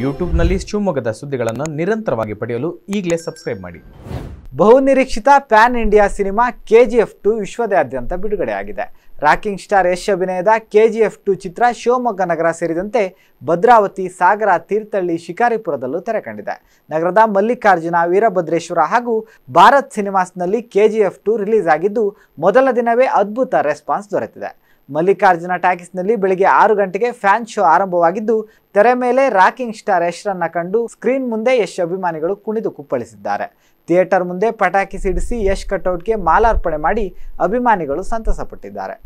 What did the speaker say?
ಯೂಟ್ಯೂಬ್ನಲ್ಲಿ ಶಿವಮೊಗ್ಗದ ಸುದ್ದಿಗಳನ್ನು ನಿರಂತರವಾಗಿ ಪಡೆಯಲು ಈಗಲೇ ಸಬ್ಸ್ಕ್ರೈಬ್ ಮಾಡಿ. ಬಹುನಿರೀಕ್ಷಿತ pan India cinema KGF two ವಿಶ್ವದಾದ್ಯಂತ ಬಿಡುಗಡೆಯಾಗಿದೆ ರಾಕಿಂಗ್ ಸ್ಟಾರ್ ಯಶ್ ಅಭಿನಯದ ಕೆಜಿಎಫ್ ಟು ಚಿತ್ರ ಶಿವಮೊಗ್ಗ ನಗರ ಸೇರಿದಂತೆ ಭದ್ರಾವತಿ, ಸಾಗರ, ತೀರ್ಥಹಳ್ಳಿ, ಶಿಕಾರಿಪುರದಲ್ಲೂ ತೆರೆ ಕಂಡಿದೆ ನಗರದ ಮಲ್ಲಿಕಾರ್ಜುನ, ವೀರಭದ್ರೇಶ್ವರ ಹಾಗೂ ಭಾರತ್ ಸಿನಿಮಾಸ್ನಲ್ಲಿ ಕೆಜಿಎಫ್ ಟು ರಿಲೀಸ್ ಆಗಿದ್ದು, ಮೊದಲ ದಿನವೇ ಅದ್ಭುತ ರೆಸ್ಪಾನ್ಸ್ ದೊರೆತಿದೆ. ಮಲ್ಲಿಕಾರ್ಜುನ ಟ್ಯಾಕಿಸ್ನಲ್ಲಿ ಬೆಳಿಗ್ಗೆ ಆರು ಗಂಟೆಗೆ ಫ್ಯಾನ್ ಶೋ ಆರಂಭವಾಗಿದ್ದು, ತೆರೆ ಮೇಲೆ ರಾಕಿಂಗ್ ಸ್ಟಾರ್ ಯಶ್ರನ್ನ ಕಂಡು ಸ್ಕ್ರೀನ್ ಮುಂದೆ ಯಶ್ ಅಭಿಮಾನಿಗಳು ಕುಣಿದು ಕುಪ್ಪಳಿಸಿದ್ದಾರೆ. ಥಿಯೇಟರ್ ಮುಂದೆ ಪಟಾಕಿ ಸಿಡಿಸಿ ಯಶ್ ಕಟೌಟ್ಗೆ ಮಾಲಾರ್ಪಣೆ ಮಾಡಿ ಅಭಿಮಾನಿಗಳು ಸಂತಸಪಟ್ಟಿದ್ದಾರೆ.